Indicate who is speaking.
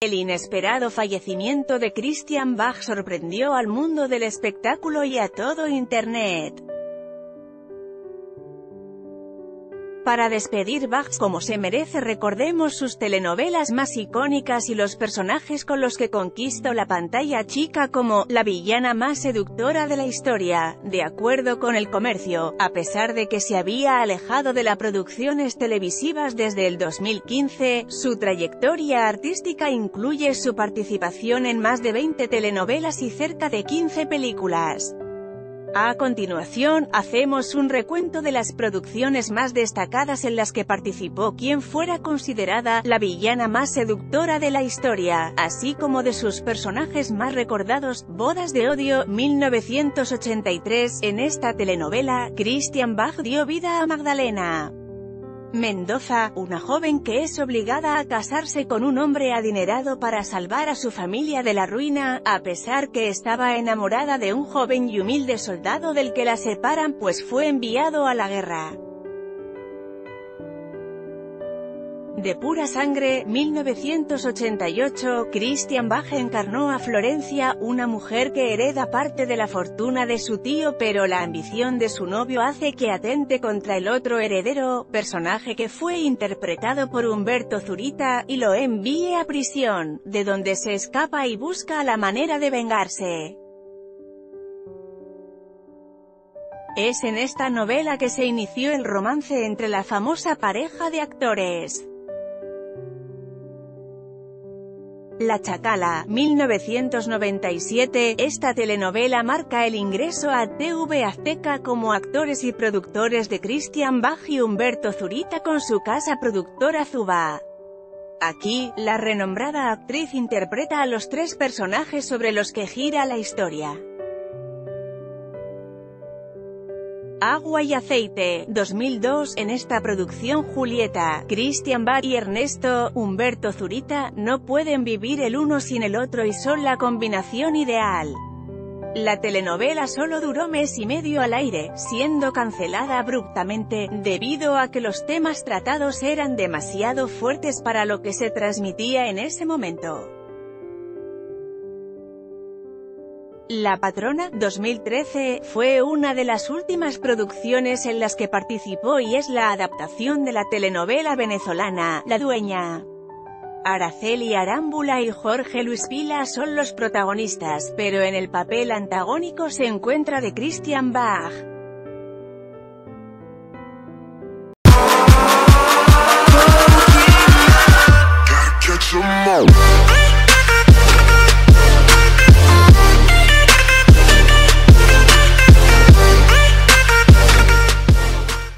Speaker 1: El inesperado fallecimiento de Christian Bach sorprendió al mundo del espectáculo y a todo Internet. Para despedir Bach como se merece recordemos sus telenovelas más icónicas y los personajes con los que conquistó la pantalla chica como la villana más seductora de la historia, de acuerdo con el comercio, a pesar de que se había alejado de las producciones televisivas desde el 2015, su trayectoria artística incluye su participación en más de 20 telenovelas y cerca de 15 películas. A continuación, hacemos un recuento de las producciones más destacadas en las que participó quien fuera considerada la villana más seductora de la historia, así como de sus personajes más recordados, Bodas de Odio, 1983, en esta telenovela, Christian Bach dio vida a Magdalena. Mendoza, una joven que es obligada a casarse con un hombre adinerado para salvar a su familia de la ruina, a pesar que estaba enamorada de un joven y humilde soldado del que la separan pues fue enviado a la guerra. De pura sangre, 1988, Christian Bach encarnó a Florencia, una mujer que hereda parte de la fortuna de su tío pero la ambición de su novio hace que atente contra el otro heredero, personaje que fue interpretado por Humberto Zurita, y lo envíe a prisión, de donde se escapa y busca la manera de vengarse. Es en esta novela que se inició el romance entre la famosa pareja de actores. La Chacala, 1997, esta telenovela marca el ingreso a TV Azteca como actores y productores de Christian Bach y Humberto Zurita con su casa productora Zuba. Aquí, la renombrada actriz interpreta a los tres personajes sobre los que gira la historia. Agua y aceite, 2002, en esta producción Julieta, Christian Bach y Ernesto, Humberto Zurita, no pueden vivir el uno sin el otro y son la combinación ideal. La telenovela solo duró mes y medio al aire, siendo cancelada abruptamente, debido a que los temas tratados eran demasiado fuertes para lo que se transmitía en ese momento. La Patrona, 2013, fue una de las últimas producciones en las que participó y es la adaptación de la telenovela venezolana, La Dueña. Araceli Arámbula y Jorge Luis Pila son los protagonistas, pero en el papel antagónico se encuentra de Christian Bach.